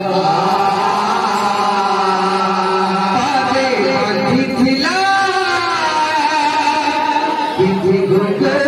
Good, good.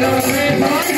Hello,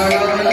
Yeah.